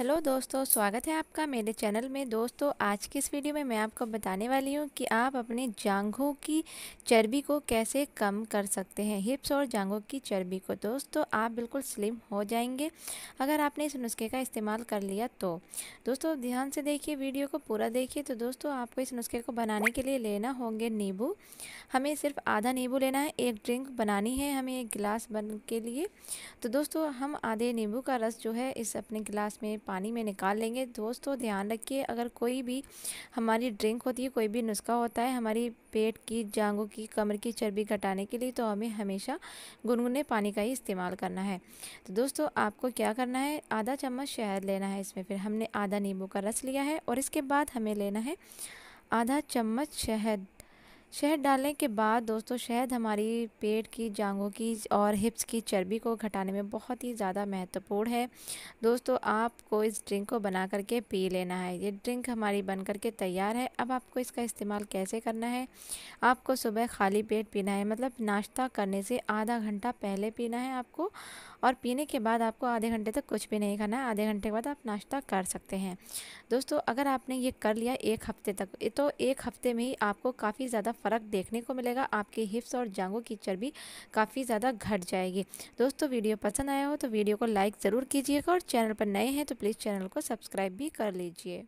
Hello दोस्तों, स्वागत है आपका मेरे चैनल में। दोस्तों, आज की इस वीडियो में मैं आपको बताने वाली हूँ कि आप अपने जांघों की चर्बी को कैसे कम कर सकते हैं, हिप्स और जांघों की चर्बी को। दोस्तों, आप बिल्कुल स्लिम हो जाएँगे अगर आपने इस नुस्खे का इस्तेमाल कर लिया तो। दोस्तों, ध्यान से देखिए, वीडियो को पूरा देखिए तो दोस्तों, आपको इस नुस्खे को बनाने के लिए लेना होंगे नींबू। हमें सिर्फ़ आधा नींबू लेना है, एक ड्रिंक बनानी है हमें एक गिलास बन के लिए। तो दोस्तों, हम आधे नींबू का रस जो है इस अपने गिलास में पानी में निकाल लेंगे। दोस्तों, ध्यान रखिए, अगर कोई भी हमारी ड्रिंक होती है, कोई भी नुस्खा होता है, हमारी पेट की, जांघों की, कमर की चर्बी घटाने के लिए तो हमें हमेशा गुनगुने पानी का ही इस्तेमाल करना है। तो दोस्तों, आपको क्या करना है? आधा चम्मच शहद लेना है इसमें, फिर हमने आधा नींबू का रस लिया है और इसके बाद हमें लेना है आधा चम्मच शहद। शहद डालने के बाद दोस्तों, शहद हमारी पेट की, जांघों की और हिप्स की चर्बी को घटाने में बहुत ही ज़्यादा महत्वपूर्ण है। दोस्तों, आपको इस ड्रिंक को बना करके पी लेना है। ये ड्रिंक हमारी बन करके तैयार है। अब आपको इसका इस्तेमाल कैसे करना है? आपको सुबह खाली पेट पीना है मतलब नाश्ता करने से आधा घंटा पहले पीना है आपको और पीने के बाद आपको आधे घंटे तक कुछ भी नहीं खाना है। आधे घंटे के बाद आप नाश्ता कर सकते हैं। दोस्तों, अगर आपने ये कर लिया एक हफ़्ते तक तो एक हफ़्ते में ही आपको काफ़ी ज़्यादा फ़र्क देखने को मिलेगा, आपके हिप्स और जांघों की चर्बी काफ़ी ज़्यादा घट जाएगी। दोस्तों, वीडियो पसंद आया हो तो वीडियो को लाइक ज़रूर कीजिएगा और चैनल पर नए हैं तो प्लीज़ चैनल को सब्सक्राइब भी कर लीजिए।